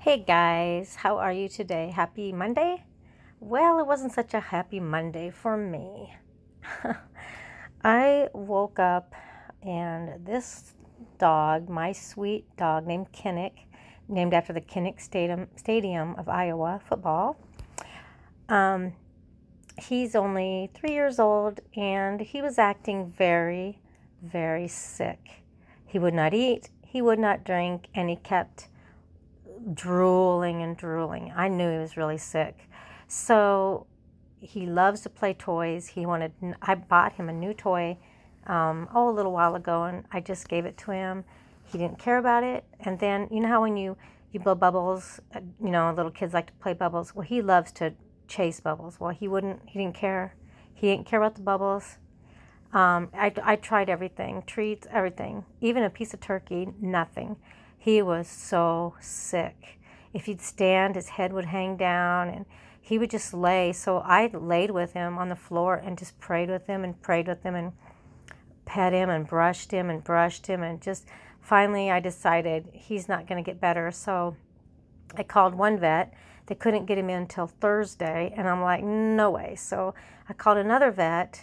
Hey guys, how are you today? Happy Monday? Well, it wasn't such a happy Monday for me. I woke up and this dog, my sweet dog named Kinnick, named after the Kinnick Stadium, Stadium of Iowa football, um, he's only three years old and he was acting very, very sick. He would not eat, he would not drink, and he kept drooling and drooling. I knew he was really sick. So he loves to play toys. He wanted, I bought him a new toy, um, oh, a little while ago, and I just gave it to him. He didn't care about it. And then, you know how when you, you blow bubbles, uh, you know, little kids like to play bubbles? Well, he loves to chase bubbles. Well, he wouldn't, he didn't care. He didn't care about the bubbles. Um, I, I tried everything treats, everything, even a piece of turkey, nothing. He was so sick. If he'd stand, his head would hang down and he would just lay. So I laid with him on the floor and just prayed with him and prayed with him and pet him and brushed him and brushed him and just finally I decided he's not going to get better. So I called one vet. They couldn't get him in until Thursday and I'm like, no way. So I called another vet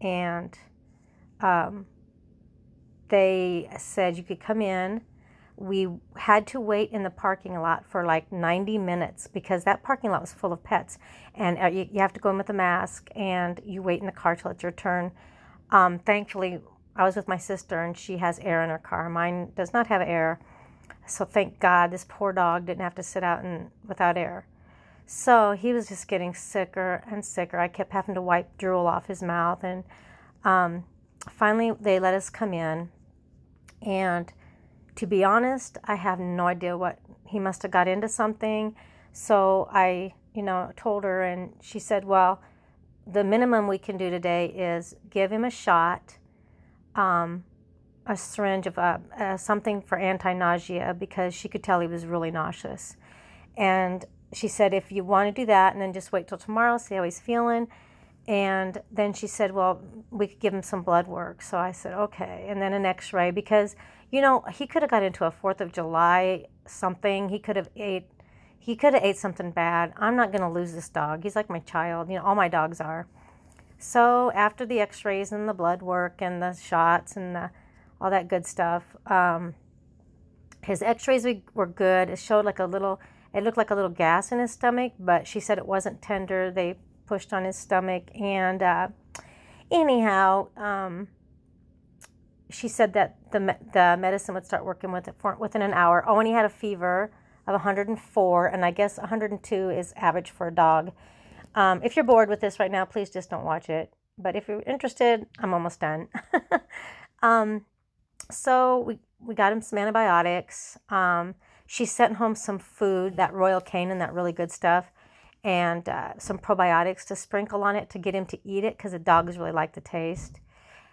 and um, they said you could come in we had to wait in the parking lot for like 90 minutes because that parking lot was full of pets. And uh, you, you, have to go in with a mask and you wait in the car till it's your turn. Um, thankfully i was with my sister and she has air in her car. Mine does not have air. So thank god this poor dog didn't have to sit out and without air. So he was just getting sicker and sicker. I kept having to wipe drool off his mouth and um, finally they let us come in and to be honest, I have no idea what he must have got into something. So I, you know, told her, and she said, Well, the minimum we can do today is give him a shot, um, a syringe of uh, uh, something for anti nausea because she could tell he was really nauseous. And she said, If you want to do that, and then just wait till tomorrow, see how he's feeling. And then she said, Well, we could give him some blood work. So I said, Okay. And then an x ray because you know, he could have got into a Fourth of July something. He could have ate. He could have ate something bad. I'm not going to lose this dog. He's like my child. You know, all my dogs are. So after the X-rays and the blood work and the shots and the, all that good stuff, um, his X-rays were good. It showed like a little. It looked like a little gas in his stomach, but she said it wasn't tender. They pushed on his stomach, and uh, anyhow. Um, she said that the, the medicine would start working with it for, within an hour. Oh, and he had a fever of 104, and I guess 102 is average for a dog. Um, if you're bored with this right now, please just don't watch it. But if you're interested, I'm almost done. um, so we, we got him some antibiotics. Um, she sent home some food, that Royal Canin, that really good stuff, and uh, some probiotics to sprinkle on it to get him to eat it because the dogs really like the taste.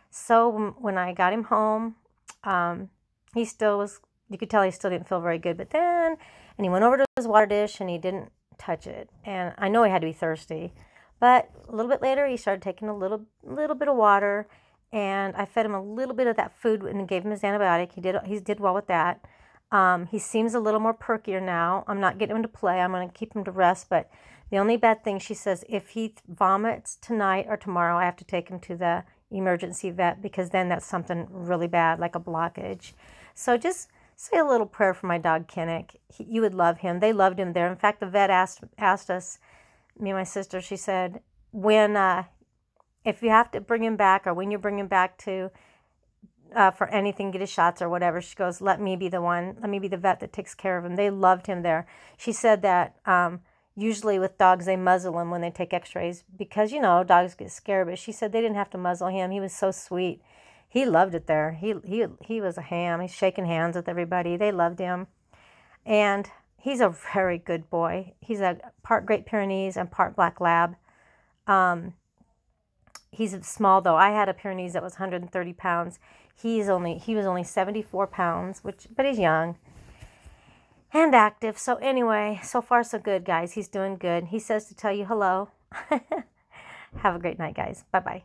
So when I got him home, um, he still was, you could tell he still didn't feel very good. But then, and he went over to his water dish and he didn't touch it. And I know he had to be thirsty. But a little bit later, he started taking a little, little bit of water. And I fed him a little bit of that food and gave him his antibiotic. He did, he did well with that. Um, he seems a little more perkier now. I'm not getting him to play. I'm going to keep him to rest. But the only bad thing, she says, if he vomits tonight or tomorrow, I have to take him to the emergency vet because then that's something really bad, like a blockage. So just say a little prayer for my dog Kinnick. He, you would love him. They loved him there. In fact, the vet asked asked us, me and my sister. She said, when uh, if you have to bring him back or when you bring him back to uh, for anything, get his shots or whatever. She goes, let me be the one. Let me be the vet that takes care of him. They loved him there. She said that. Um, usually with dogs they muzzle them when they take x-rays because you know dogs get scared but she said they didn't have to muzzle him. He was so sweet. He loved it there. He he he was a ham. He's shaking hands with everybody. They loved him. And he's a very good boy. He's a part great pyrenees and part black lab. Um, he's small though. I had a pyrenees that was 130 pounds. He's only he was only 74 pounds which but he's young and active. So, anyway, so far, so good, guys. He's doing good. He says to tell you hello. Have a great night, guys. Bye bye.